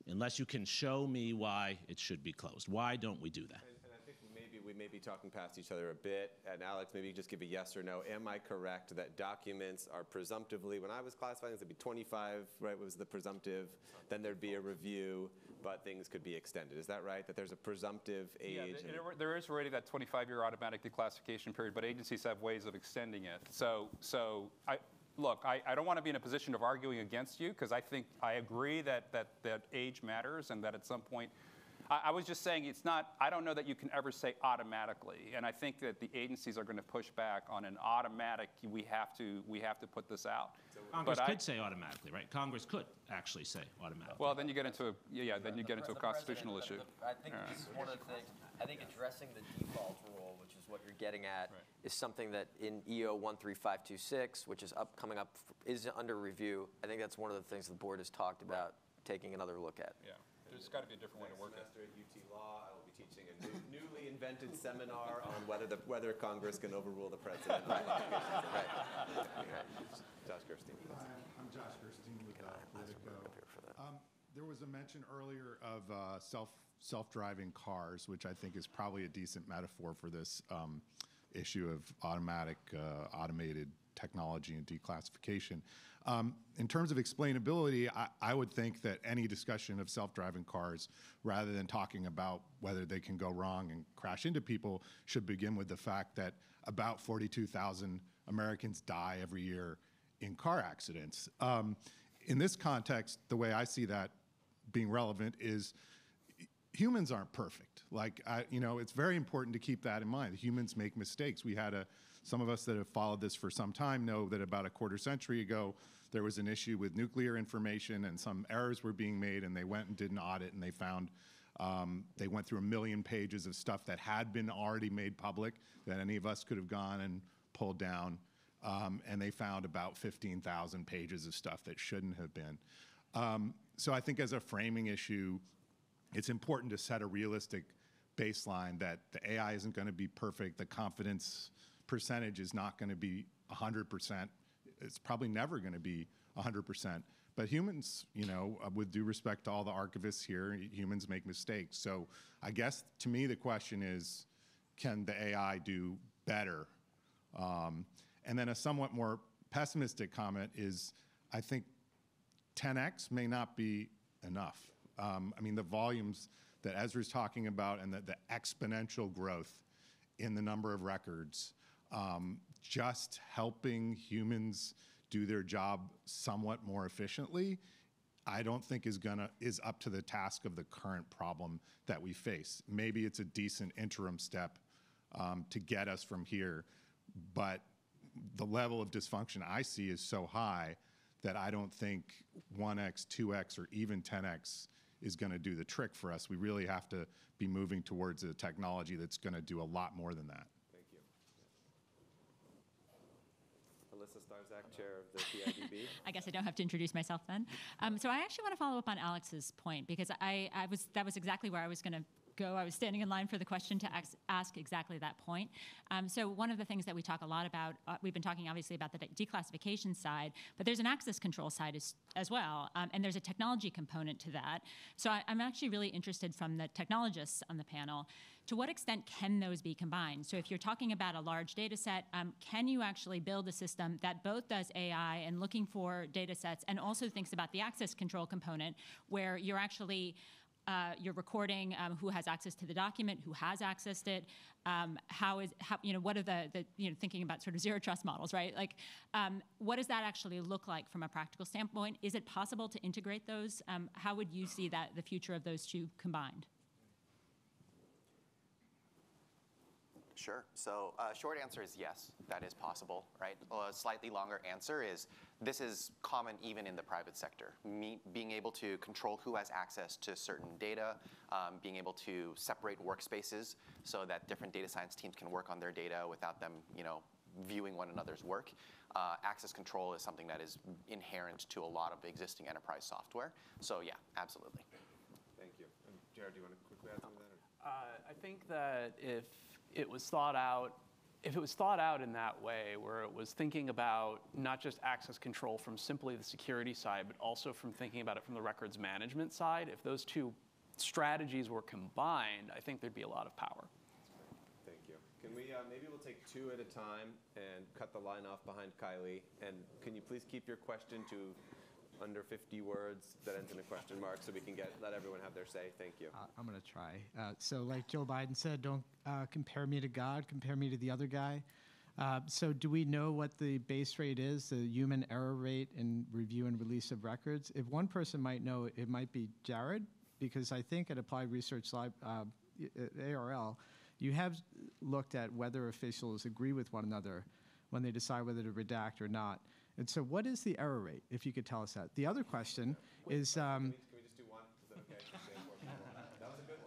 unless you can show me why it should be closed. Why don't we do that? And and I think maybe we may be talking past each other a bit. And Alex, maybe you just give a yes or no. Am I correct that documents are presumptively, when I was classifying, it'd be 25, right, was the presumptive. Then there'd be a review, but things could be extended. Is that right? That there's a presumptive age? Yeah, there- there is already that 25-year automatic declassification period, but agencies have ways of extending it. So, so I, look, I, I don't want to be in a position of arguing against you because I think I agree that, that, that age matters and that at some point I, I was just saying it's not, I don't know that you can ever say automatically. And I think that the agencies are going to push back on an automatic, we have to, we have to put this out. Congress But I- could say automatically, right? Congress could actually say automatically. Well, then you get into, a yeah, yeah, then you get into a constitutional issue. the- I think this is one of the things, I think addressing the default rule, which is what you're getting at, is something that in EO 13526, which is up, coming up, is under review. I think that's one of the things the board has talked about taking another look at. Yeah, there's got to be a different way to work it. Semester at UT Law, I will be teaching a new- newly invented seminar on whether the, whether Congress can overrule the president. on qualifications. Josh Gerstein. Hi, I'm Josh Gerstein with uh, Politico. Um, There was a mention earlier of uh, self, self-driving cars, which I think is probably a decent metaphor for this um, issue of automatic, uh, automated technology and declassification. Um, In terms of explainability, I, I would think that any discussion of self-driving cars, rather than talking about whether they can go wrong and crash into people, should begin with the fact that about 42,000 Americans die every year in car accidents. Um, in this context, the way I see that being relevant is humans aren't perfect. Like, I, you know, it's very important to keep that in mind. Humans make mistakes. We had a, some of us that have followed this for some time know that about a quarter century ago, there was an issue with nuclear information and some errors were being made, and they went and did an audit and they found um, they went through a million pages of stuff that had been already made public that any of us could have gone and pulled down. Um, and they found about 15,000 pages of stuff that shouldn't have been. Um, so I think as a framing issue, it's important to set a realistic baseline that the AI isn't going to be perfect. The confidence percentage is not going to be 100%. It's probably never going to be 100%. But humans, you know, uh, with due respect to all the archivists here, humans make mistakes. So I guess to me, the question is can the AI do better? Um, and then a somewhat more pessimistic comment is I think 10x may not be enough. Um, I mean, the volumes that Ezra's talking about and the, the exponential growth in the number of records, um, just helping humans do their job somewhat more efficiently, I don't think is gonna is up to the task of the current problem that we face. Maybe it's a decent interim step um, to get us from here, but the level of dysfunction I see is so high that I don't think 1x, 2x, or even 10x is going to do the trick for us. We really have to be moving towards a technology that's going to do a lot more than that. Thank you. Alissa Starzak, Chair of the. [laughs] I guess I don't have to introduce myself then. Um, so I actually want to follow up on Alex's point because I, I was that was exactly where I was going to go. I was standing in line for the question to ask, ask exactly that point. Um, so one of the things that we talk a lot about, uh, we've been talking obviously about the de- declassification side, but there's an access control side as, as well, um, and there's a technology component to that. So I, I'm actually really interested from the technologists on the panel to what extent can those be combined? So if you're talking about a large data set, um, can you actually build a system that both does AI and looking for data sets and also thinks about the access control component where you're actually uh, you're recording um, who has access to the document, who has accessed it, um, how is how you know what are the, the you know thinking about sort of zero trust models, right? Like, um, what does that actually look like from a practical standpoint? Is it possible to integrate those? Um, how would you see that the future of those two combined? Sure. So, uh, short answer is yes, that is possible, right? A slightly longer answer is this is common even in the private sector. Me, being able to control who has access to certain data, um, being able to separate workspaces so that different data science teams can work on their data without them, you know, viewing one another's work. Uh, access control is something that is inherent to a lot of existing enterprise software. So, yeah, absolutely. Thank you. And Jared, do you want to quickly add something to that? Uh, I think that if it was thought out, if it was thought out in that way, where it was thinking about not just access control from simply the security side, but also from thinking about it from the records management side, if those two strategies were combined, I think there'd be a lot of power. Thank you. Can we, uh, maybe we'll take two at a time and cut the line off behind Kylie? And can you please keep your question to under 50 words that ends in a question mark so we can get, let everyone have their say? Thank you. Uh, I'm going to try. Uh, so, like Joe Biden said, don't uh, compare me to God, compare me to the other guy. Uh, so, do we know what the base rate is, the human error rate in review and release of records? If one person might know, it might be Jared. because I think at Applied Research Lab, uh, ARL, you have looked at whether officials agree with one another when they decide whether to redact or not. And so, what is the error rate, if you could tell us that? The other question is. Um, Can we just do one? Is that okay? That was a good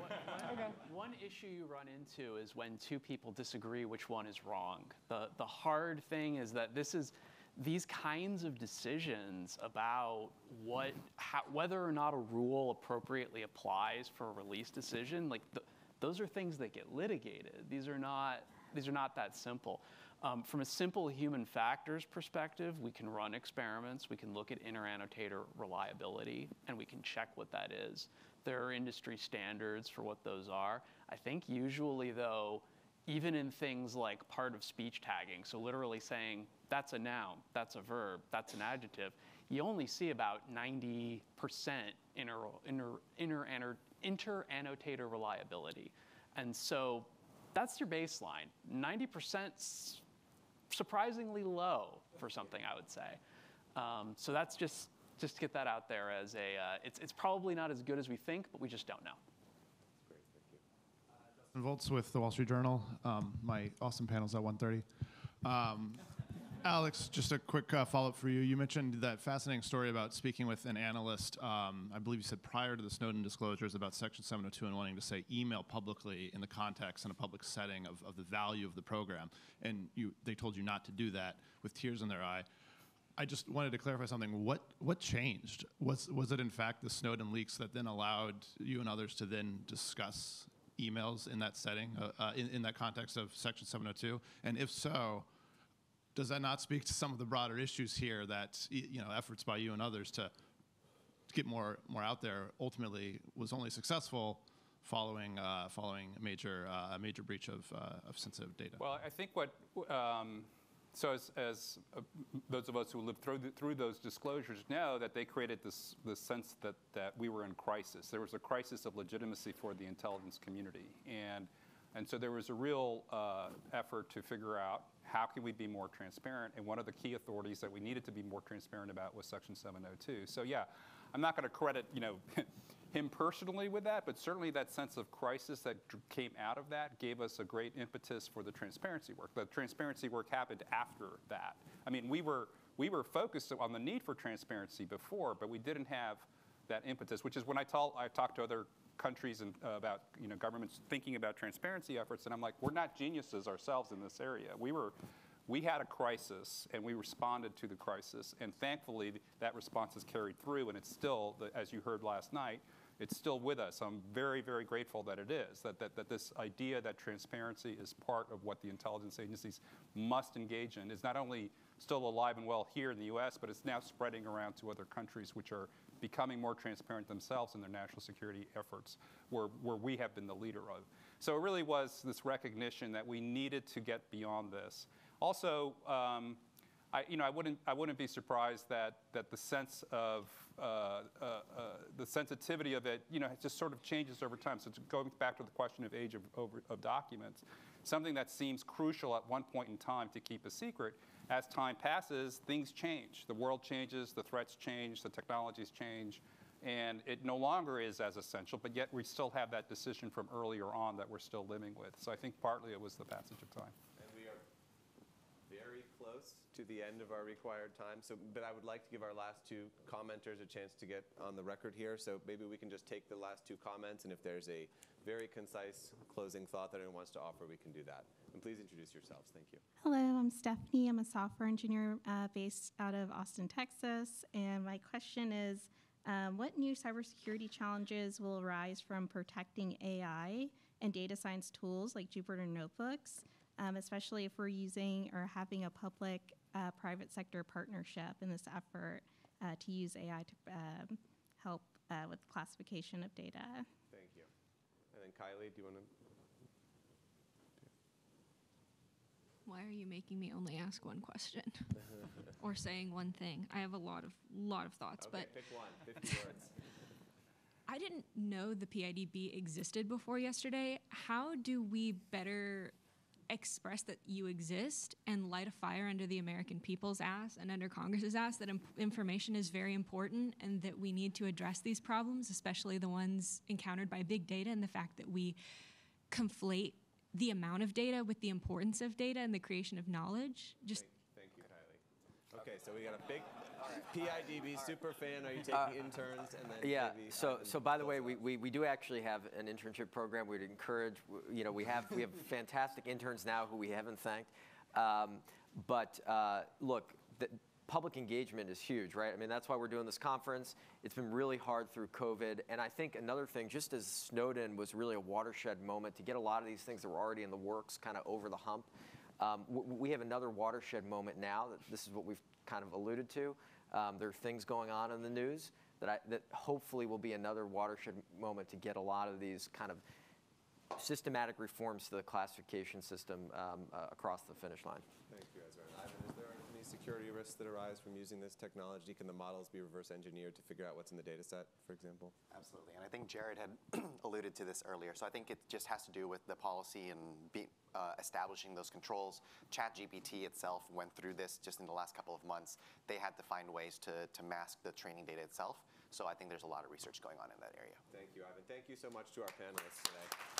one. One issue you run into is when two people disagree which one is wrong. The, the hard thing is that this is these kinds of decisions about what how, whether or not a rule appropriately applies for a release decision like th- those are things that get litigated these are not these are not that simple um, from a simple human factors perspective we can run experiments we can look at interannotator reliability and we can check what that is there are industry standards for what those are i think usually though even in things like part of speech tagging, so literally saying that's a noun, that's a verb, that's an adjective, you only see about 90% inter, inter, inter, reliability. And so that's your baseline. 90% surprisingly low for something, I would say. Um, so that's just, just to get that out there as a, uh, it's, it's probably not as good as we think, but we just don't know. Dustin Volz with the Wall Street Journal. Um, my awesome panel's at 1.30. Um, Alex, just a quick uh, follow-up for you. You mentioned that fascinating story about speaking with an analyst. Um, I believe you said prior to the Snowden disclosures about Section 702 and wanting to say email publicly in the context in a public setting of, of the value of the program, and you, they told you not to do that with tears in their eye. I just wanted to clarify something. What what changed? Was was it in fact the Snowden leaks that then allowed you and others to then discuss emails in that setting, uh, uh, in, in that context of Section 702? And if so, does that not speak to some of the broader issues here that you know efforts by you and others to, get more more out there ultimately was only successful following uh, following a major uh, major breach of uh, of sensitive data? Well, I think what, um, so as, as uh, those of us who lived through, the, through those disclosures know that they created this, this sense that, that we were in crisis. There was a crisis of legitimacy for the intelligence community. And, and so there was a real uh, effort to figure out how can we be more transparent. And one of the key authorities that we needed to be more transparent about was Section 702. So yeah, I'm not going to credit, you know, [laughs] him personally with that, but certainly that sense of crisis that came out of that gave us a great impetus for the transparency work. The transparency work happened after that. I mean, we were we were focused on the need for transparency before, but we didn't have that impetus. Which is when I tell I talk to other countries and uh, about you know governments thinking about transparency efforts, and I'm like, we're not geniuses ourselves in this area. We were we had a crisis and we responded to the crisis and thankfully that response is carried through and it's still as you heard last night it's still with us i'm very very grateful that it is that, that, that this idea that transparency is part of what the intelligence agencies must engage in is not only still alive and well here in the us but it's now spreading around to other countries which are becoming more transparent themselves in their national security efforts where, where we have been the leader of so it really was this recognition that we needed to get beyond this also, um, I, you know, I wouldn't, I wouldn't be surprised that, that the sense of uh, uh, uh, the sensitivity of it, you know, it just sort of changes over time. So it's going back to the question of age of, of documents, something that seems crucial at one point in time to keep a secret, as time passes, things change. The world changes, the threats change, the technologies change, and it no longer is as essential, but yet we still have that decision from earlier on that we're still living with. So I think partly it was the passage of time. And we are very close to the end of our required time. So, but I would like to give our last two commenters a chance to get on the record here. So maybe we can just take the last two comments, and if there's a very concise closing thought that anyone wants to offer, we can do that. And please introduce yourselves. Thank you. Hello, I'm Stephanie. I'm a software engineer uh, based out of Austin, Texas. And my question is um, what new cybersecurity challenges will arise from protecting AI and data science tools like Jupyter Notebooks, um, especially if we're using or having a public uh, private sector partnership in this effort uh, to use AI to um, help uh, with classification of data? Thank you. And then Kylie, do you want to? Why are you making me only ask one question [laughs] or saying one thing? I have a lot of lot of thoughts, Okay, but pick one. 50 words. [laughs] I didn't know the PIDB existed before yesterday. How do we better express that you exist and light a fire under the American people's ass and under Congress's ass that imp- information is very important and that we need to address these problems, especially the ones encountered by big data and the fact that we conflate the amount of data with the importance of data and the creation of knowledge. Just. Okay, so we got a big PIDB super fan. Are you taking interns and then Uh, Yeah. So, so by the way, we, we, we do actually have an internship program. We'd encourage, you know, we have we have fantastic interns now who we haven't thanked. Um, but uh, look, the, public engagement is huge, right? I mean, that's why we're doing this conference. It's been really hard through COVID, and I think another thing, just as Snowden was really a watershed moment to get a lot of these things that were already in the works kind of over the hump. Um, we have another watershed moment now. That this is what we've kind of alluded to. Um, there are things going on in the news that, I, that hopefully will be another watershed moment to get a lot of these kind of systematic reforms to the classification system um, uh, across the finish line. Thank you, Ezra. And Ivan, is there any security risks that arise from using this technology? Can the models be reverse engineered to figure out what's in the data set, for example? Absolutely. And I think Jared had [clears throat] alluded to this earlier. So I think it just has to do with the policy and be, uh, establishing those controls. ChatGPT itself went through this just in the last couple of months. They had to find ways to, to mask the training data itself. So I think there's a lot of research going on in that area. Thank you, Ivan. Thank you so much to our panelists today.